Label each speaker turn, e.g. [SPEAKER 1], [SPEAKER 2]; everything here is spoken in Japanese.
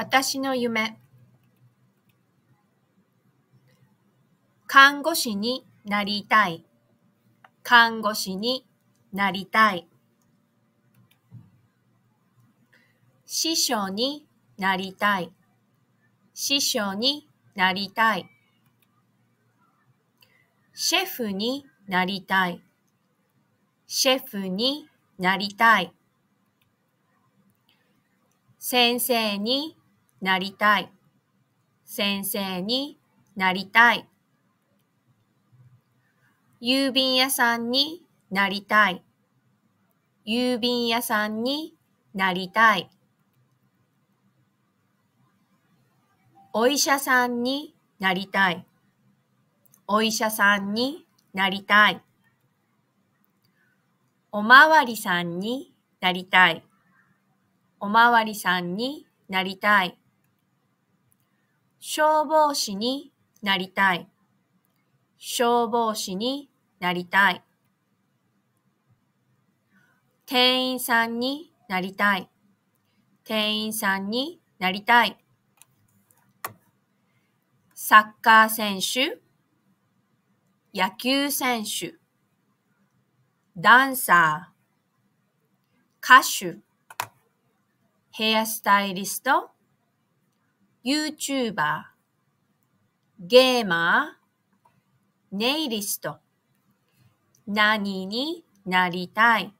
[SPEAKER 1] 私の夢。看護師になりたい。看護師になりたい。師匠になりたい。師匠になりたい。シェフになりたい。シェフになりたい。先生になりたい。先生になりたい。郵便屋さんになりたい。郵便屋さんになりたい。お医者さんになりたい。お医者さんになりたい。おまわりさんになりたい。おまわりさんになりたい。消防士になりたい。消防士になりたい。店員さんになりたい。店員さんになりたい。サッカー選手、野球選手、ダンサー、歌手、ヘアスタイリスト、YouTuber、ゲーマー、ネイリスト、何になりたい？